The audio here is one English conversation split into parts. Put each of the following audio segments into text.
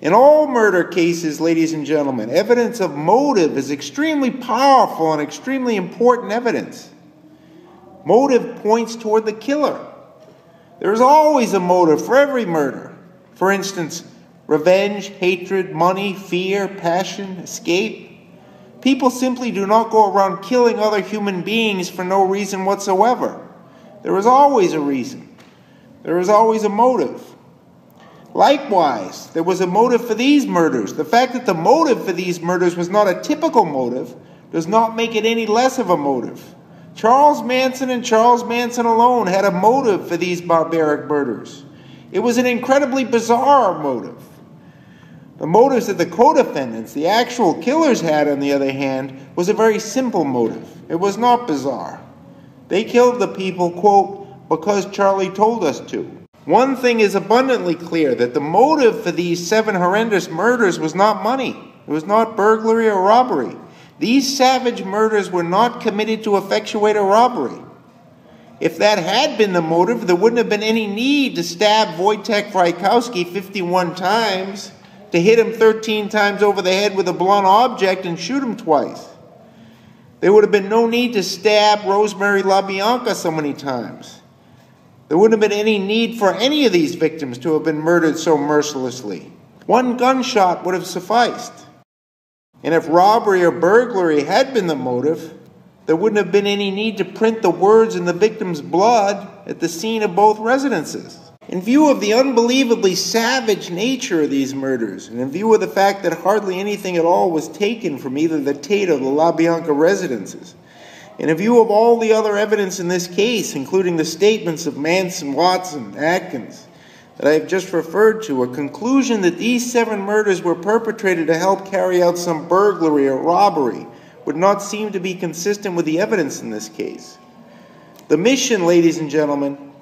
In all murder cases, ladies and gentlemen, evidence of motive is extremely powerful and extremely important evidence. Motive points toward the killer. There is always a motive for every murder. For instance, revenge, hatred, money, fear, passion, escape. People simply do not go around killing other human beings for no reason whatsoever. There is always a reason, there is always a motive. Likewise, there was a motive for these murders. The fact that the motive for these murders was not a typical motive does not make it any less of a motive. Charles Manson and Charles Manson alone had a motive for these barbaric murders. It was an incredibly bizarre motive. The motives that the co defendants, the actual killers, had, on the other hand, was a very simple motive. It was not bizarre. They killed the people, quote, because Charlie told us to. One thing is abundantly clear that the motive for these seven horrendous murders was not money, it was not burglary or robbery. These savage murders were not committed to effectuate a robbery. If that had been the motive, there wouldn't have been any need to stab Wojtek Frykowski 51 times, to hit him 13 times over the head with a blunt object and shoot him twice. There would have been no need to stab Rosemary LaBianca so many times. There wouldn't have been any need for any of these victims to have been murdered so mercilessly. One gunshot would have sufficed. And if robbery or burglary had been the motive, there wouldn't have been any need to print the words in the victim's blood at the scene of both residences. In view of the unbelievably savage nature of these murders, and in view of the fact that hardly anything at all was taken from either the Tate or the LaBianca residences, in view of all the other evidence in this case, including the statements of Manson, Watson, Atkins, that I have just referred to, a conclusion that these seven murders were perpetrated to help carry out some burglary or robbery would not seem to be consistent with the evidence in this case. The mission, ladies and gentlemen,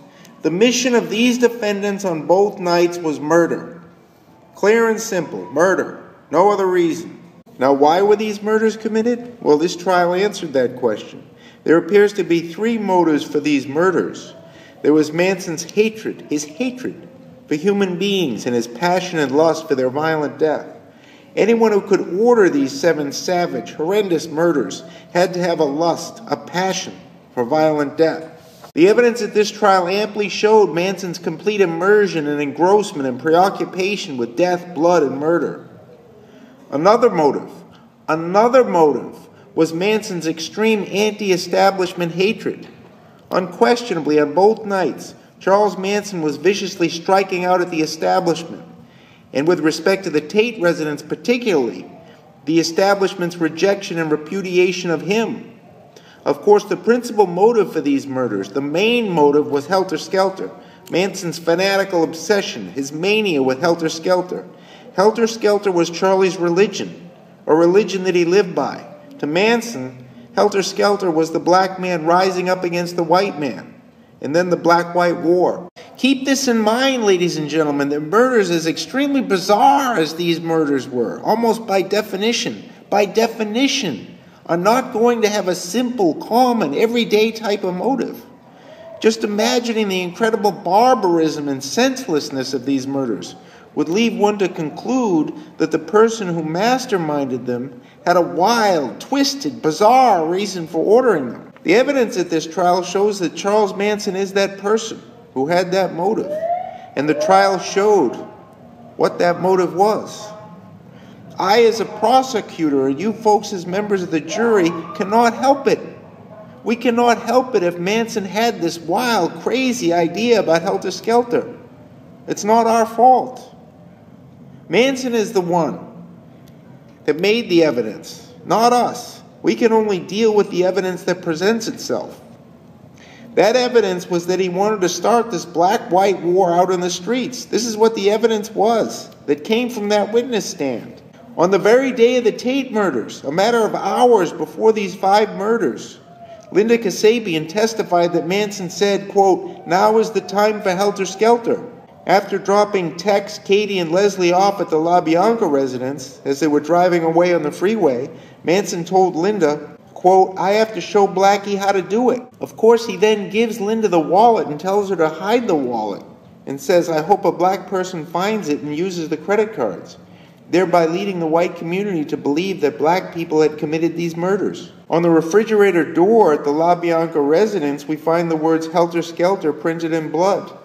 the mission of these defendants on both nights was murder. Clear and simple murder. No other reason. Now, why were these murders committed? Well, this trial answered that question. There appears to be three motives for these murders. There was Manson's hatred, his hatred for human beings, and his passion and lust for their violent death. Anyone who could order these seven savage, horrendous murders had to have a lust, a passion for violent death. The evidence at this trial amply showed Manson's complete immersion and engrossment and preoccupation with death, blood, and murder. Another motive, another motive was Manson's extreme anti establishment hatred. Unquestionably, on both nights, Charles Manson was viciously striking out at the establishment. And with respect to the Tate residence, particularly, the establishment's rejection and repudiation of him. Of course, the principal motive for these murders, the main motive, was helter skelter. Manson's fanatical obsession, his mania with helter skelter. Helter Skelter was Charlie's religion, a religion that he lived by. To Manson, Helter Skelter was the black man rising up against the white man, and then the black white war. Keep this in mind, ladies and gentlemen, that murders, as extremely bizarre as these murders were, almost by definition, by definition, are not going to have a simple, common, everyday type of motive. Just imagining the incredible barbarism and senselessness of these murders would lead one to conclude that the person who masterminded them had a wild, twisted, bizarre reason for ordering them. The evidence at this trial shows that Charles Manson is that person who had that motive, and the trial showed what that motive was. I, as a prosecutor, and you folks, as members of the jury, cannot help it. We cannot help it if Manson had this wild, crazy idea about Helter Skelter. It's not our fault. Manson is the one that made the evidence, not us. We can only deal with the evidence that presents itself. That evidence was that he wanted to start this black white war out in the streets. This is what the evidence was that came from that witness stand. On the very day of the Tate murders, a matter of hours before these five murders, Linda Kasabian testified that Manson said, quote, now is the time for helter skelter. After dropping Tex, Katie, and Leslie off at the La Bianca residence as they were driving away on the freeway, Manson told Linda, quote, I have to show Blackie how to do it. Of course, he then gives Linda the wallet and tells her to hide the wallet and says, I hope a black person finds it and uses the credit cards. thereby leading the white community to believe that black people had committed these murders. On the refrigerator door at the La Bianca residence, we find the words helter skelter printed in blood.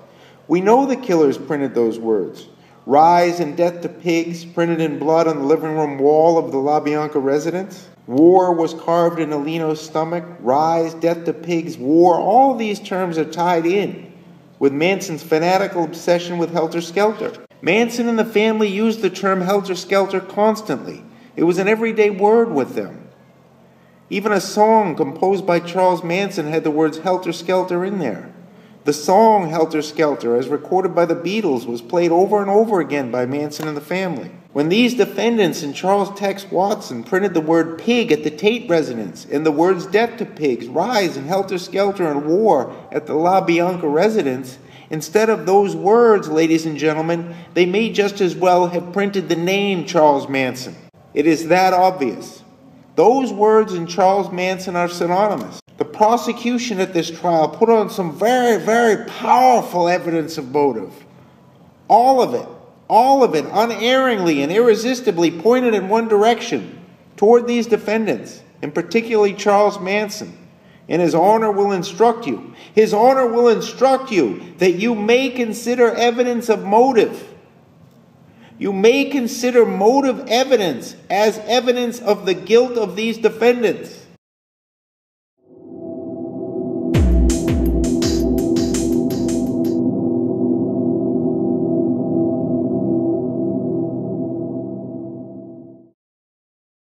We know the killers printed those words. Rise and death to pigs printed in blood on the living room wall of the La Bianca residence. War was carved in Leno's stomach. Rise, death to pigs, war. All these terms are tied in with Manson's fanatical obsession with helter skelter. Manson and the family used the term helter skelter constantly. It was an everyday word with them. Even a song composed by Charles Manson had the words helter skelter in there. The song Helter Skelter, as recorded by the Beatles, was played over and over again by Manson and the family. When these defendants and Charles Tex Watson printed the word pig at the Tate residence and the words death to pigs, rise, and helter skelter and war at the La Bianca residence, instead of those words, ladies and gentlemen, they may just as well have printed the name Charles Manson. It is that obvious. Those words and Charles Manson are synonymous. The prosecution at this trial put on some very, very powerful evidence of motive. All of it, all of it, unerringly and irresistibly pointed in one direction toward these defendants, and particularly Charles Manson. And his honor will instruct you. His honor will instruct you that you may consider evidence of motive. You may consider motive evidence as evidence of the guilt of these defendants.